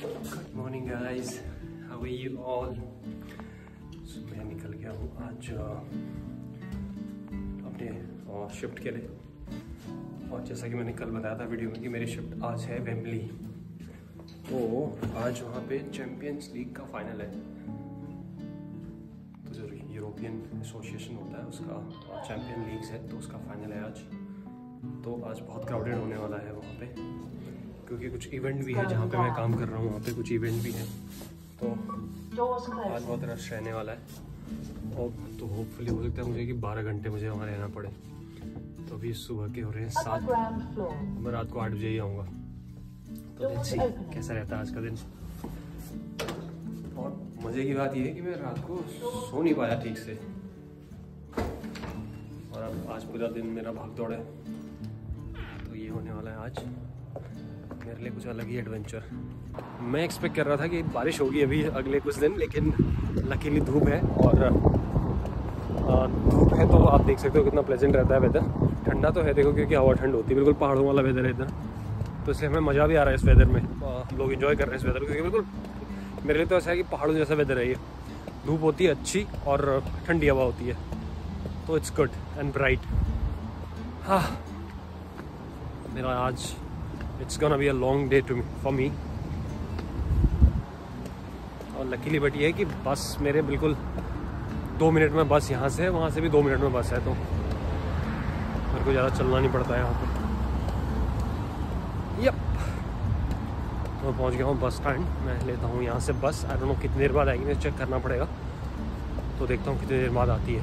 Good morning guys how are you all मैं निकल गया हूँ आज अपने शिफ्ट के लिए। और जैसा कि मैंने कल बताया था वीडियो में कि मेरी शिफ्ट आज है वेम्बली तो आज वहाँ पे चैम्पियंस लीग का फाइनल है। तो जो यूरोपियन एसोसिएशन होता है, उसका चैम्पियन लीग्स है तो उसका फाइनल है आज। तो आज बहुत क्राउडेड होने वाला है वहाँ पे। क्योंकि कुछ इवेंट भी है जहाँ पे मैं काम कर रहा हूँ वहाँ पे कुछ इवेंट भी है। तो आज बहुत रश रहने वाला है। और तो होपफुली हो सकता है मुझे कि 12 घंटे मुझे वहाँ रहना पड़े। तो अभी सुबह के हो रहे हैं सात। मैं रात को आठ बजे ही आऊँगा। तो देखिए कैसा रहता है आज का दिन। और मज़े की बात यह है कि मैं रात को सो नहीं पाया ठीक से। और अब आज पूरा दिन मेरा भाग दौड़ है। तो ये होने वाला है आज। मेरे लिए कुछ अलग ही एडवेंचर मैं एक्सपेक्ट कर रहा था कि बारिश होगी अभी अगले कुछ दिन, लेकिन लकीली धूप है और धूप है तो आप देख सकते हो कितना प्लेजेंट रहता है वेदर ठंडा तो है देखो क्योंकि हवा ठंड होती है, बिल्कुल पहाड़ों वाला वेदर है इधर। तो इसलिए हमें मज़ा भी आ रहा है इस वेदर में। लोग इन्जॉय कर रहे हैं इस वेदर को, क्योंकि बिल्कुल मेरे लिए तो ऐसा है कि पहाड़ों जैसा वेदर है ये। धूप होती है अच्छी और ठंडी हवा होती है। तो इट्स गुड एंड ब्राइट हाँ। मेरा आज it's gonna be a long day to me, for me. और लकीली बट ये है कि बस मेरे बिल्कुल दो मिनट में बस यहाँ से है, वहाँ से भी दो मिनट में बस है तो मेरे को ज़्यादा चलना नहीं पड़ता है यहाँ पे। यप तो मैं पहुँच गया हूँ बस स्टैंड मैं लेता हूँ यहाँ से बस। आई डोंट नो कितनी देर बाद आएगी, मुझे चेक करना पड़ेगा। तो देखता हूँ कितनी देर बाद आती है।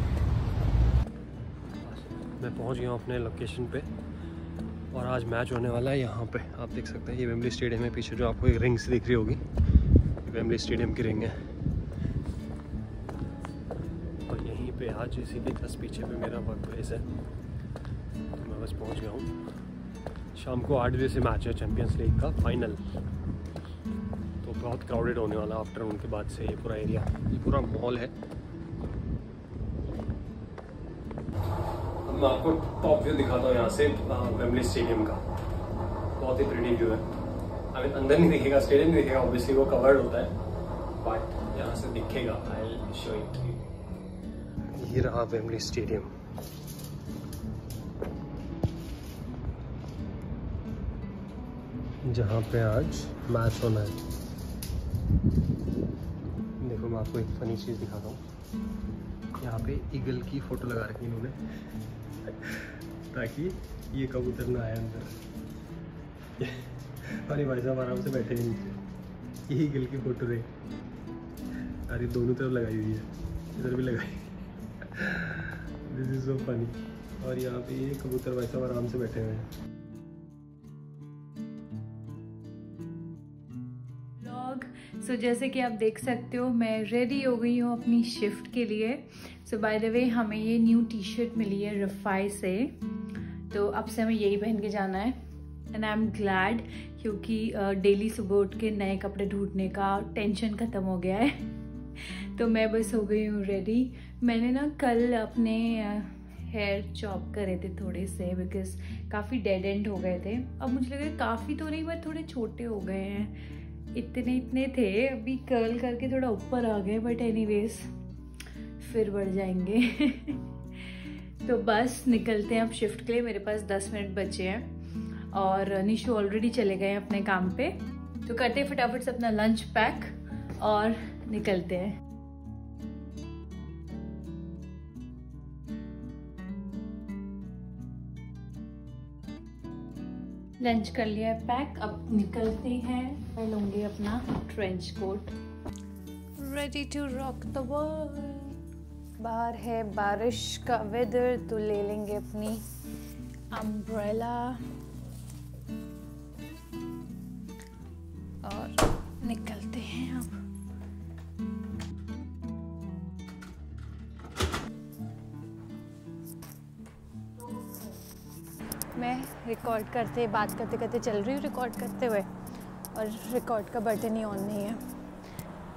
मैं पहुँच गया हूँ अपने लोकेशन पे। और आज मैच होने वाला है यहाँ पे। आप देख सकते हैं ये वेम्बली स्टेडियम है। पीछे जो आपको एक रिंग्स दिख रही होगी वेम्बली स्टेडियम की रिंग है। और यहीं पे आज इसीलिए दस पीछे पे मेरा वर्क प्लेस है। तो मैं बस पहुँच गया हूँ। शाम को आठ बजे से मैच है चैम्पियंस लीग का फाइनल तो बहुत क्राउडेड होने वाला आफ्टरनून के बाद से ये पूरा एरिया ये पूरा मॉल है। मैं आपको टॉप व्यू दिखाता हूँ यहाँ से वेम्बली स्टेडियम का। बहुत ही प्रिटी व्यू है। मीन अंदर नहीं दिखेगा स्टेडियम नहीं दिखेगा ऑब्वियसली वो कवर्ड होता है बट यहाँ से दिखेगा। आई शो इट ये रहा वेम्बली स्टेडियम जहाँ पे आज मैच होना है। देखो, मैं आपको एक फनी चीज़ दिखाता हूँ। यहाँ पे ईगल की फ़ोटो लगा रखी इन्होंने। ताकि ये कबूतर ना आए अंदर। अरे भाई साहब आराम से बैठे हैं नीचे यही गिल की फ़ोटो रहे। अरे, दोनों तरफ़ लगाई हुई है। इधर भी लगाई। दिस इज़ सो फनी और यहाँ पे ये कबूतर भाई साहब आराम से बैठे हुए हैं। सो so, जैसे कि आप देख सकते हो मैं रेडी हो गई हूँ अपनी शिफ्ट के लिए। सो बाय द वे हमें ये न्यू टी शर्ट मिली है रफ़ाई से। तो अब से हमें यही पहन के जाना है। एंड आई एम ग्लैड क्योंकि डेली uh, सुबह उठ के नए कपड़े ढूँढने का टेंशन ख़त्म हो गया है। तो मैं बस हो गई हूँ रेडी मैंने ना कल अपने हेयर चॉप करे थे थोड़े से बिकॉज़ काफ़ी डेड एंड हो गए थे। अब मुझे लगा काफ़ी तो नहीं बट थोड़े छोटे हो गए हैं। इतने इतने थे, अभी कर्ल करके थोड़ा ऊपर आ गए बट एनी फिर बढ़ जाएँगे। तो बस निकलते हैं अब शिफ्ट के लिए, मेरे पास दस मिनट बचे हैं। और निशू ऑलरेडी चले गए हैं अपने काम पे। तो करते हैं फटाफट से अपना लंच पैक और निकलते हैं। लंच कर लिया है, पैक। अब निकलते हैं। मैं लूँगी अपना trench coat ready to rock the world बाहर है बारिश का वेदर तो ले लेंगे अपनी अम्ब्रेला और निकलते हैं अब। रिकॉर्ड करते, बात करते करते चल रही हूँ रिकॉर्ड करते हुए। और रिकॉर्ड का बटन ही ऑन नहीं है।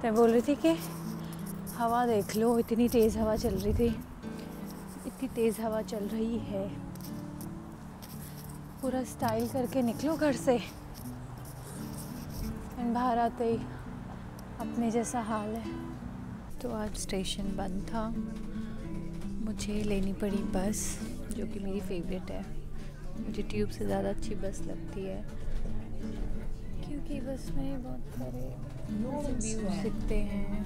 तो बोल रही थी कि हवा देख लो, इतनी तेज़ हवा चल रही थी। इतनी तेज़ हवा चल रही है। पूरा स्टाइल करके निकलो घर से। बाहर आते ही अपने जैसा हाल है। तो आज स्टेशन बंद था। मुझे लेनी पड़ी बस जो कि मेरी फेवरेट है। मुझे ट्यूब से ज़्यादा अच्छी बस लगती है। क्योंकि बस में बहुत सारे व्यूज़ दिखते हैं।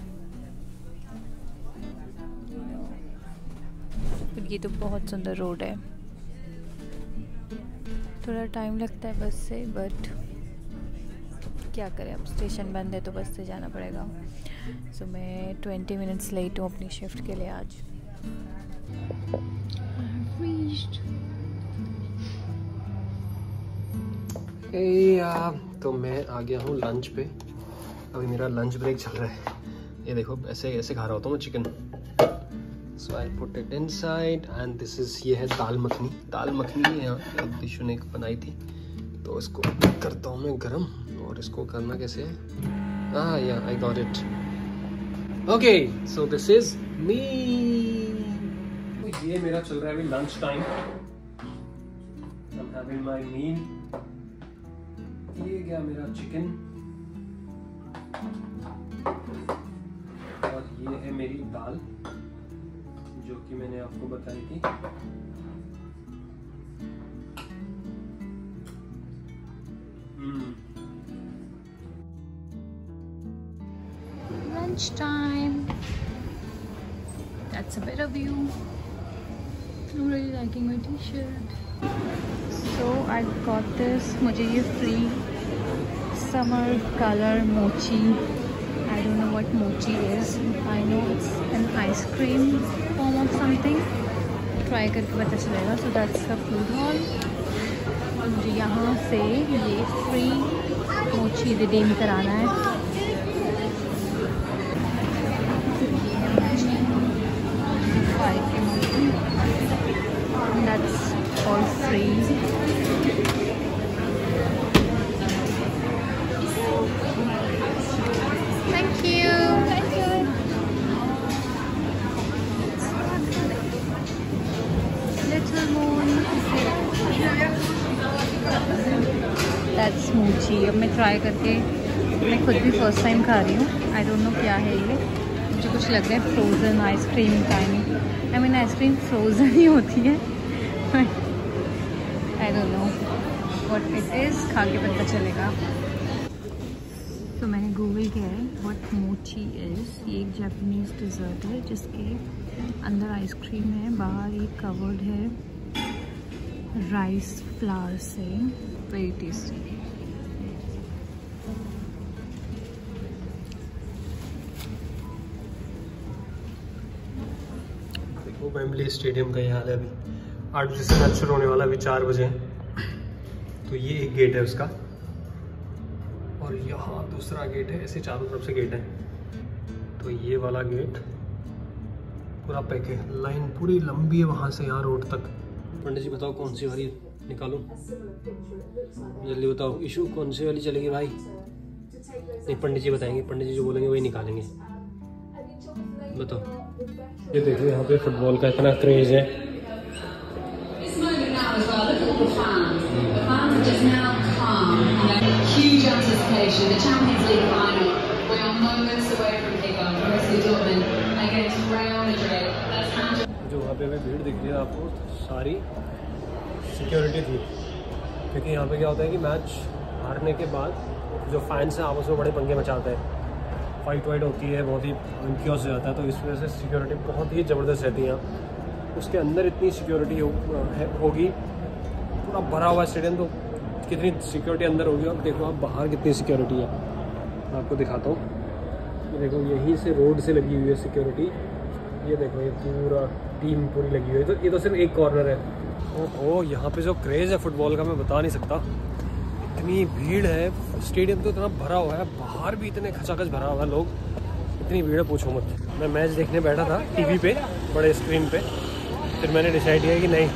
ये तो बहुत सुंदर रोड है। थोड़ा टाइम लगता है बस से बट क्या करें अब स्टेशन बंद है तो बस से जाना पड़ेगा। सो so, मैं ट्वेंटी मिनट्स लेट हूँ अपनी शिफ्ट के लिए आज। Hey, तो मैं आ गया हूँ लंच पे। अभी मेरा लंच ब्रेक चल रहा है। ये देखो ऐसे ऐसे खा रहा होता हूँ chicken so I put it inside and this is ये है दाल मखनी। दाल मखनी यहाँ दिशु ने बनाई थी। तो इसको करता हूँ मैं गरम। और इसको करना कैसे है? हाँ या I got it okay so this is me ये मेरा चल रहा है अभी lunch time I'm having my meal. ये गया मेरा चिकन और ये है मेरी दाल जो कि मैंने आपको बताई थी Lunch time. That's a better view. I'm really liking my t-shirt. So I got this. मुझे ये free summer color mochi. I don't know what mochi is. I know it's an ice cream form of something. Try करके पता चलेगा. So that's the food hall. और यहाँ से ये free मोची रिडीम कराना है that's all free thank you thank you little moon that's mochi अब मैं ट्राई करके मैं खुद भी फ़र्स्ट टाइम खा रही हूँ। आई डोंट नो क्या है ये। मुझे कुछ लग रहा है frozen ice cream time I mean ice cream frozen ही होती है। I don't know what it is खा के पता चलेगा। तो मैंने गूगल किया है व्हाट मोची इज़ ये एक जापानीज़ डिज़र्ट है, जिसके अंदर आइसक्रीम है, बाहर ये कवर्ड है राइस फ्लावर से। वेरी टेस्टी देखो वेम्बली स्टेडियम का ये हाल है अभी। आठ बजे से मैच शुरू होने वाला अभी चार बजे तो ये एक गेट है उसका। और यहाँ दूसरा गेट है, ऐसे चारों तरफ़ से गेट है। तो ये वाला गेट पूरा पैक है। लाइन पूरी लंबी है वहाँ से, यहाँ रोड तक। पंडित जी, बताओ कौन सी वाली निकालो। जल्दी बताओ। इशू कौन सी वाली चलेगी भाई? नहीं, पंडित जी बताएँगे। पंडित जी जो बोलेंगे, वही निकालेंगे। बताओ। ये देखो यहाँ पे फुटबॉल का इतना क्रेज है। जो वहाँ पे हमें भीड़ दिख रही है आपको सारी सिक्योरिटी थी। क्योंकि यहाँ पे क्या होता है कि मैच हारने के बाद जो फैंस हैं आप उसमें बड़े पंगे मचाते हैं। फाइट वाइट होती है बहुत ही क्योस हो जाता है तो इस वजह से सिक्योरिटी बहुत ही ज़बरदस्त रहती है। उसके अंदर इतनी सिक्योरिटी हो, होगी पूरा भरा हुआ स्टेडियम तो कितनी सिक्योरिटी अंदर होगी अब देखो आप बाहर कितनी सिक्योरिटी है। मैं आपको दिखाता हूँ। देखो यहीं से रोड से लगी हुई है सिक्योरिटी ये देखो ये पूरा टीम पूरी लगी हुई है। तो ये तो सिर्फ़ एक कॉर्नर है। ओहो यहाँ पे जो क्रेज़ है फुटबॉल का मैं बता नहीं सकता। इतनी भीड़ है, स्टेडियम तो इतना भरा हुआ है, बाहर भी इतने खचाखच भरा हुआ है लोग। इतनी भीड़ है, पूछो मत। मैं मैच देखने बैठा था टीवी पे, बड़े स्क्रीन पे। फिर मैंने डिसाइड किया कि नहीं,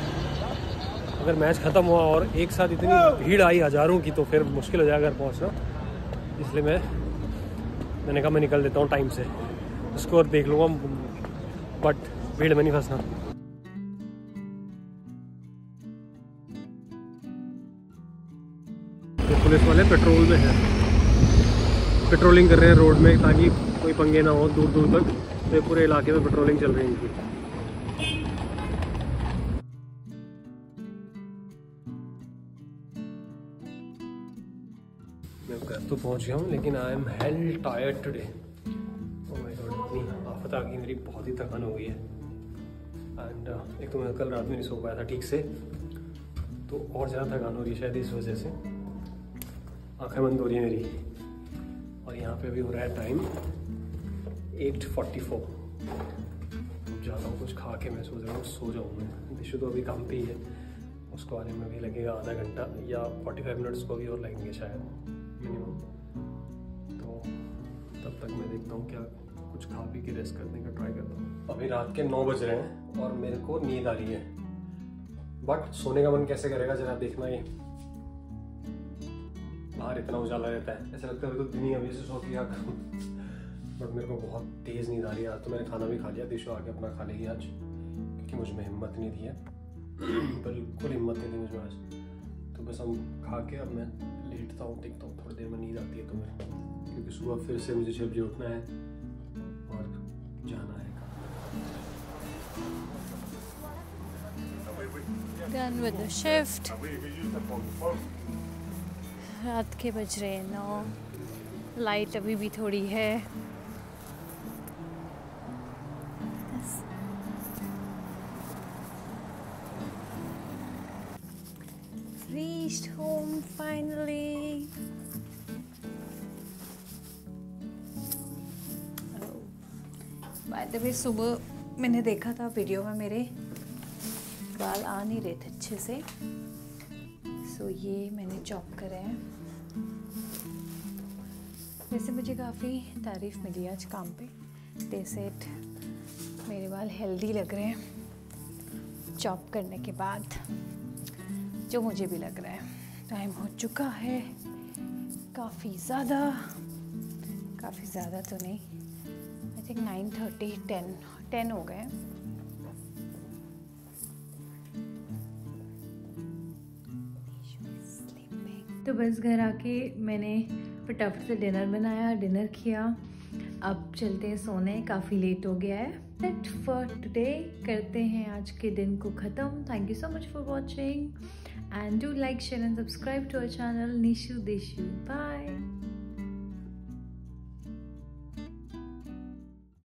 अगर मैच ख़त्म हुआ और एक साथ इतनी भीड़ आई हज़ारों की तो फिर मुश्किल हो जाएगा घर पहुँचना। इसलिए मैं, मैंने कहा मैं निकल देता हूँ टाइम से। स्कोर देख लूँगा बट भीड़ में नहीं फंसना। पुलिस वाले पेट्रोल में है। पेट्रोलिंग कर रहे हैं रोड में ताकि कोई पंगे ना हो दूर दूर तक। तो पूरे इलाके में पेट्रोलिंग चल रही है। मैं घर तो पहुँच गया हूँ लेकिन I am hell tired today इतनी आफत आ गई मेरी बहुत ही थकान हो गई है। एंड uh, एक तो मैं कल रात में नहीं सो पाया था ठीक से। तो और ज़्यादा थकान हो रही है शायद इस वजह से। आँखें बंद हो रही है मेरी। और यहाँ पे अभी हो रहा है टाइम एट फोर्टी फोर जाता हूँ, कुछ खा के मैं सोच रहा हूँ, सो जाऊँ मैं। दिशु तो अभी काम पे ही है। उसको आने में भी लगेगा आधा घंटा या फोर्टी फाइव मिनट्स को भी और लगेंगे शायद मिनिमम तो तब तक मैं देखता हूँ क्या कुछ खा पी के रेस्ट करने का ट्राई करता हूँ। अभी रात के नौ बज रहे हैं और मेरे को नींद आ रही है। बट सोने का मन कैसे करेगा, जरा देखना ये। बाहर इतना उजाला रहता है। ऐसा लगता है तो दिन ही अभी से सो के करूँ बट मेरे को बहुत तेज़ नींद आ रही है। आज तो मैंने खाना भी खा लिया। दिशो आके अपना खा लेगी आज। क्योंकि मुझमें हिम्मत नहीं दी है बिल्कुल हिम्मत नहीं थी मुझमें आज। तो बस हम खा के अब मैं लेटता हूँ, देखता हूँ। थोड़ी देर में नींद आती है तो मेरे क्योंकि सुबह फिर से मुझे छः बजे उठना है और जाना है Done with the shift. रात के बज रहे हैं नौ। लाइट अभी भी थोड़ी है। Reached home finally. By the way सुबह मैंने देखा था वीडियो में मेरे। बाल आ नहीं रहे थे अच्छे से। सो so, ये मैंने चॉप करे हैं। वैसे मुझे काफ़ी तारीफ़ मिली आज काम पे। दे सेट मेरे बाल हेल्दी लग रहे हैं। चॉप करने के बाद जो मुझे भी लग रहा है टाइम हो चुका है। काफ़ी ज़्यादा काफ़ी ज़्यादा तो नहीं। I think nine thirty ten ten हो गए तो बस घर आके मैंने फटाफट से डिनर बनाया, डिनर किया। अब चलते हैं सोने, काफ़ी लेट हो गया है। दैट फॉर टुडे करते हैं आज के दिन को ख़त्म। Thank you so much for watching and do like share and subscribe to our channel Nishu Deshu bye